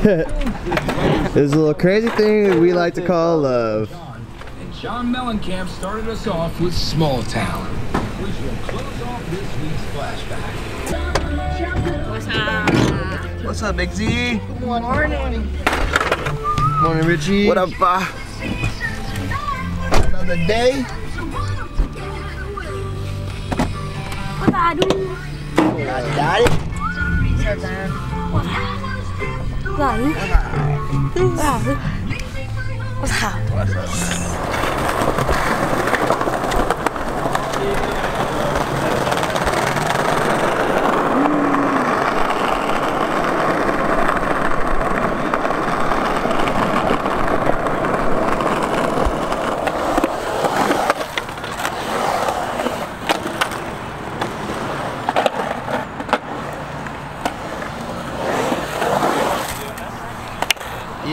There's a little crazy thing that we like to call love. And John Mellencamp started us off with Small Town, which will close off this week's flashback. What's up? What's up, Big Z? Good morning. Morning, Richie. What up, uh, Another day. What's up, dude? Got it. What's up? What's up? What's up?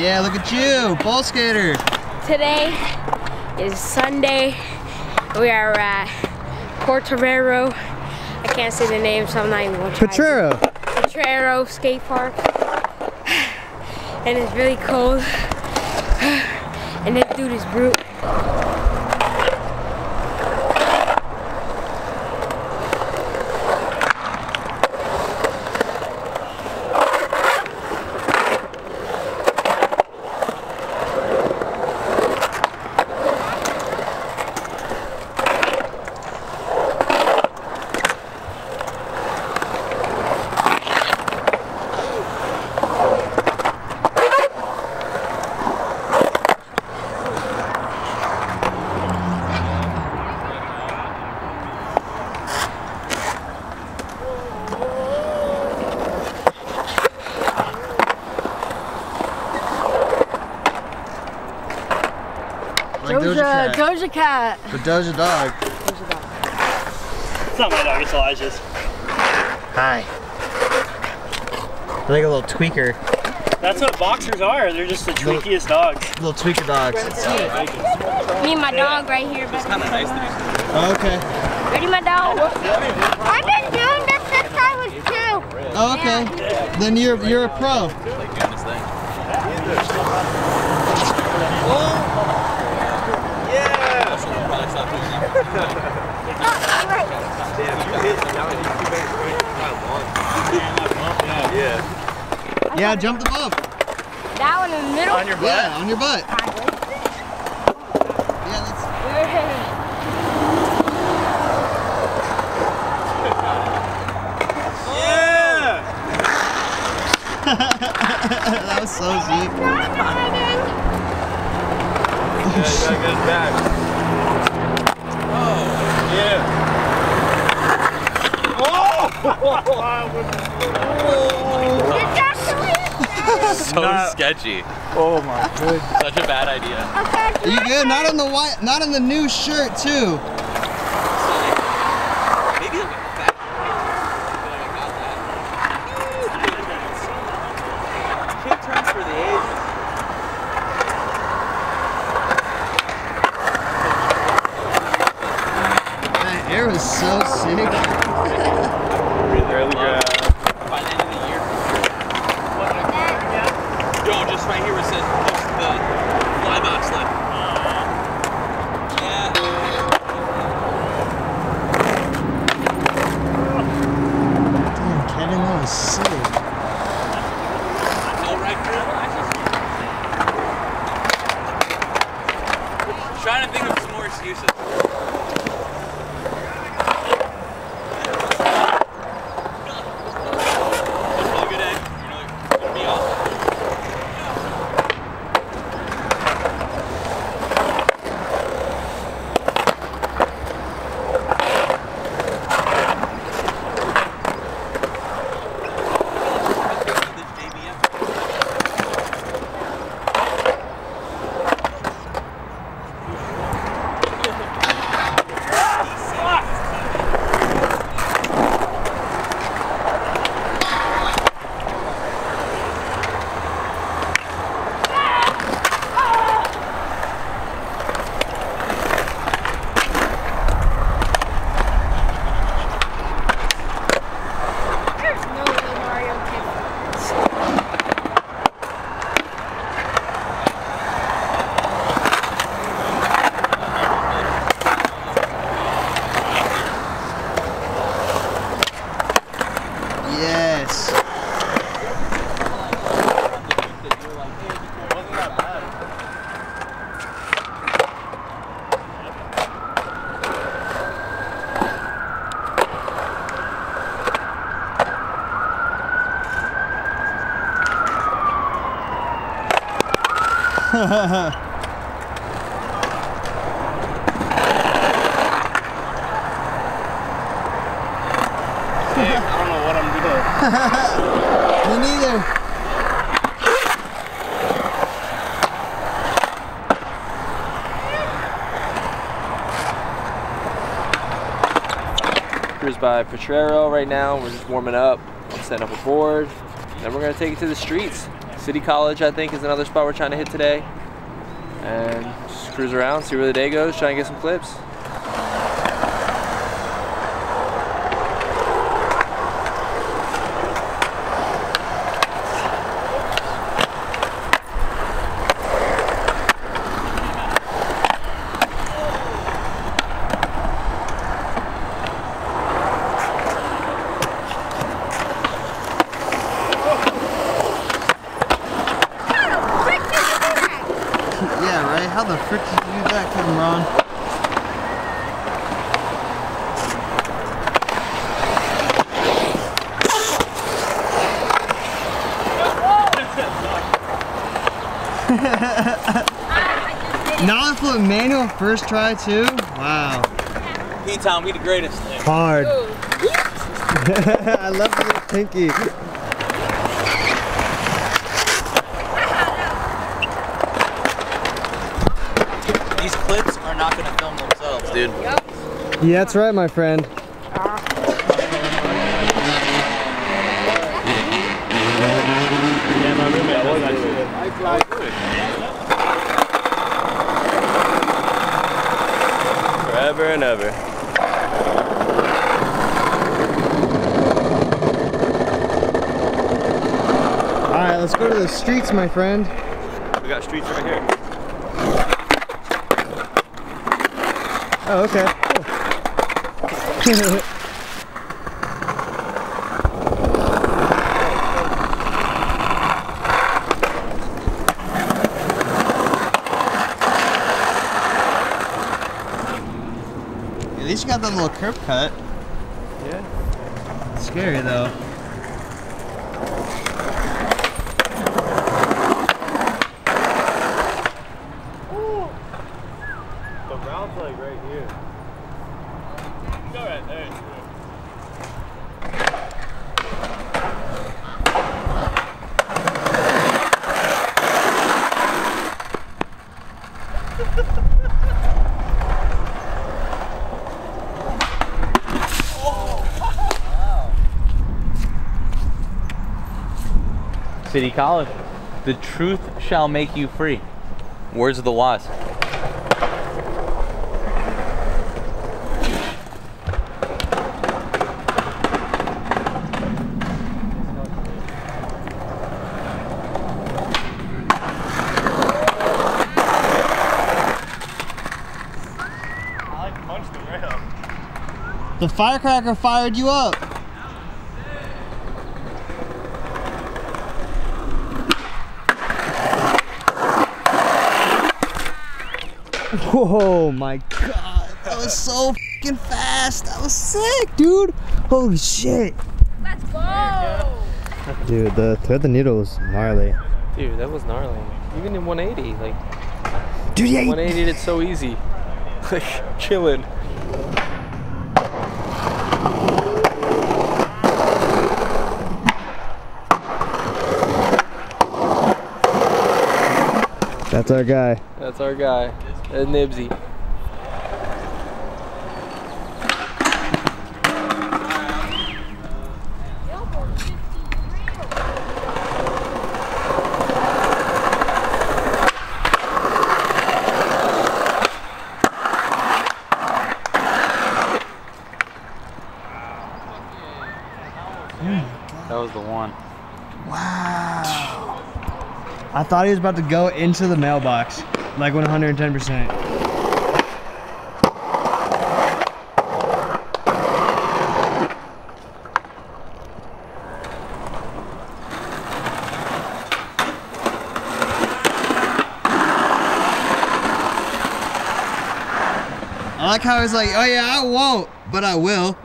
Yeah, look at you, ball skater. Today is Sunday. We are at Portorero. I can't say the name, so I'm not even gonna try. Petrero. Potrero Skate Park. And it's really cold. And this dude is brute. Like Doja Cat. Doja Cat. The Doja dog. It's not my dog, it's Elijah's. Hi. Like a little tweaker, That's what boxers are. They're just the tweakiest dogs. little tweaker dogs. Me and my dog right here. It's kind of nice oh, Okay. Ready, my dog? I've been doing this since I was two. Oh, okay. Then you're you're a pro. Yeah, jump the bump. That one in the middle. On your butt. Yeah, on your butt. Yeah, let's. that was so deep. so sketchy. Oh my god. Such a bad idea. Are you good? Not on the white, not on the new shirt too. Me neither. Cruise by Potrero right now. We're just warming up, setting up a board. Then we're gonna take it to the streets. City College, I think, is another spot we're trying to hit today. And just cruise around, see where the day goes, try and get some clips. Yeah, right? How the frick did you do that, Cameron? Not with manual first try too? Wow. P-Town, we the greatest. Hard. I love the little pinky. Clips are not gonna film themselves, dude. Yeah, that's right, my friend. Yeah, my roommate does that. Forever and ever. Alright, let's go to the streets, my friend. We got streets right here. Oh, okay. Cool. At least you got that little curb cut. Yeah. Scary though. The round's like right here. City College. The truth shall make you free. Words of the wise. The firecracker fired you up. Whoa, my god. That was so fucking fast. That was sick, dude. Holy shit. Let's go! Dude, the thread the needle was gnarly. Dude, that was gnarly. Even in 180, like Dude, yeah. 180 it's so easy. Like chilling. That's our guy. That's our guy. Nibsy. I thought he was about to go into the mailbox, like 110%. I like how he's like, oh yeah, I won't, but I will.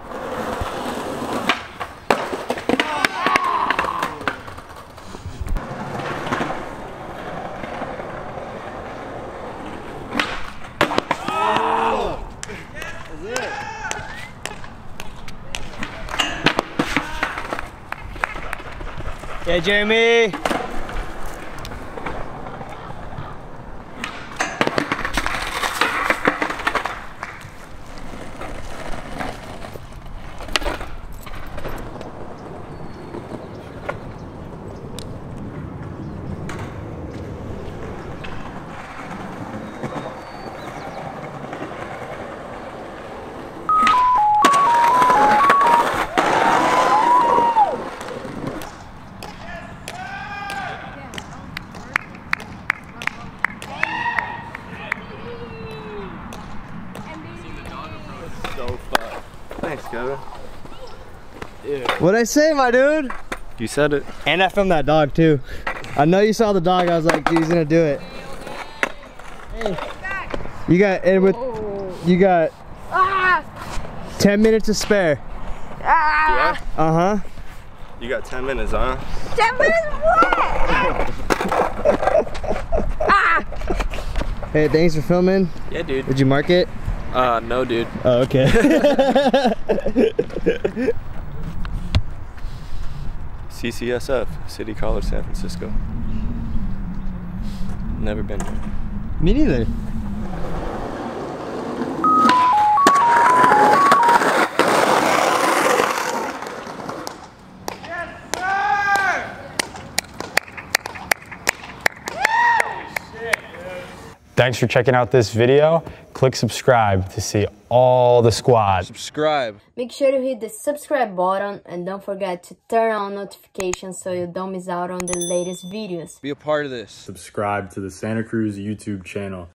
Yeah, Jereme. Thanks, Kevin. What'd I say, my dude? You said it. And I filmed that dog too. I know you saw the dog. I was like, dude, he's gonna do it. Hey. You got and with you got Ah! 10 minutes to spare. Ah! Uh huh. You got 10 minutes, huh? Ten minutes what? ah! Hey, thanks for filming. Yeah, dude. Did you mark it? Uh, no, dude. Oh, okay. CCSF, City College San Francisco. Never been there. Me neither. Thanks for checking out this video. Click subscribe to see all the squad. Subscribe. Make sure to hit the subscribe button and don't forget to turn on notifications so you don't miss out on the latest videos. Be a part of this. Subscribe to the Santa Cruz YouTube channel.